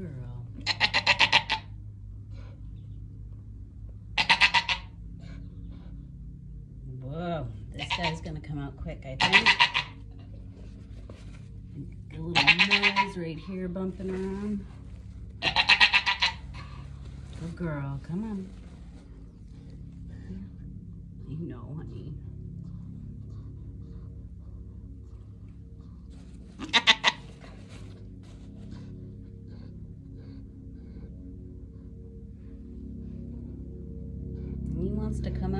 girl. Whoa, this guy's gonna come out quick, I think. A little noise right here bumping around. Good girl, come on. You know, honey. To come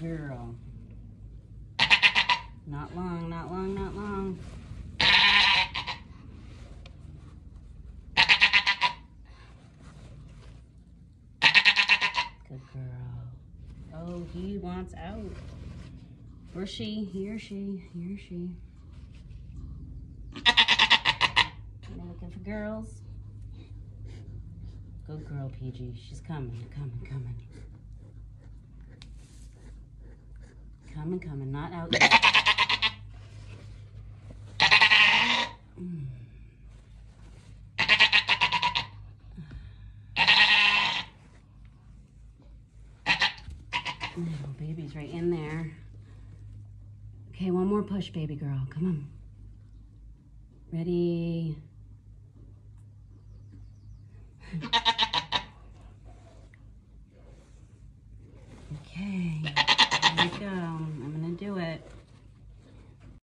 girl. Uh, not long, not long, not long. Good girl. Oh, he wants out. Or she, he or she, he or she. You looking for girls? Good girl, PG. She's coming, coming, coming. Coming, coming, not out. Baby's right in there. Okay, one more push, baby girl. Come on. Ready? Okay, here we go.